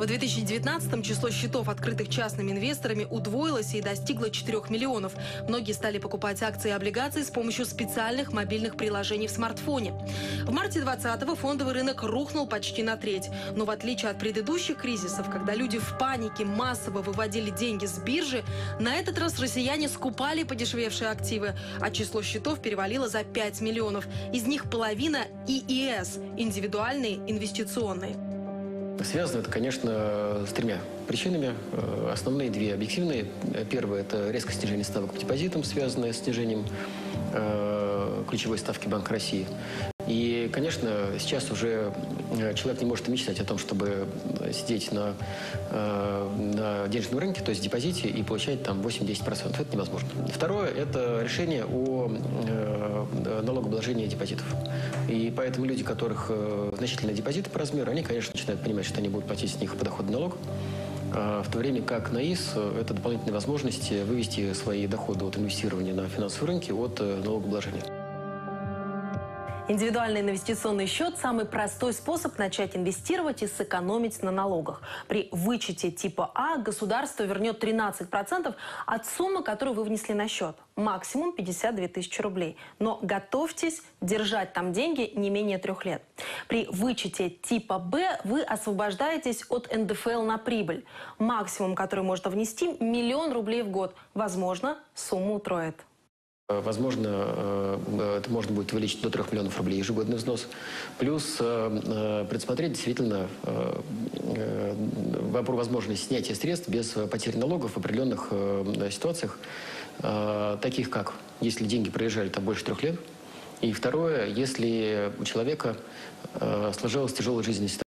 В 2019-м число счетов, открытых частными инвесторами, удвоилось и достигло 4 миллионов. Многие стали покупать акции и облигации с помощью специальных мобильных приложений в смартфоне. В марте 2020-го фондовый рынок рухнул почти на треть. Но в отличие от предыдущих кризисов, когда люди в панике массово выводили деньги с биржи, на этот раз россияне скупали подешевевшие активы, а число счетов перевалило за 5 миллионов. Из них половина ИИС – индивидуальные инвестиционные. Связано это, конечно, с тремя причинами. Э, Основные две объективные. Первое – это резкое снижение ставок по депозитам, связанное с снижением э, ключевой ставки Банка России. И, конечно, сейчас уже э, человек не может мечтать о том, чтобы сидеть на, э, на денежном рынке, то есть депозите, и получать там 8-10%. Это невозможно. Второе – это решение о э, налогообложении депозитов. И поэтому люди, у которых значительные депозиты по размеру, они, конечно, начинают понимать, что они будут платить с них подоходный налог. А В то время как НАИС – это дополнительная возможность вывести свои доходы от инвестирования на финансовые рынки от налогообложения. Индивидуальный инвестиционный счет – самый простой способ начать инвестировать и сэкономить на налогах. При вычете типа А государство вернет 13% от суммы, которую вы внесли на счет. Максимум 52 тысячи рублей. Но готовьтесь держать там деньги не менее трех лет. При вычете типа Б вы освобождаетесь от НДФЛ на прибыль. Максимум, который можно внести – миллион рублей в год. Возможно, сумму утроит. Возможно, э, это можно будет увеличить до 3 миллионов рублей ежегодный взнос. Плюс э, э, предусмотреть действительно э, э, вопрос возможности снятия средств без потери налогов в определенных э, ситуациях, э, таких как, если деньги пролежали там больше трех лет, и второе, если у человека э, сложилась тяжелая жизненная ситуация.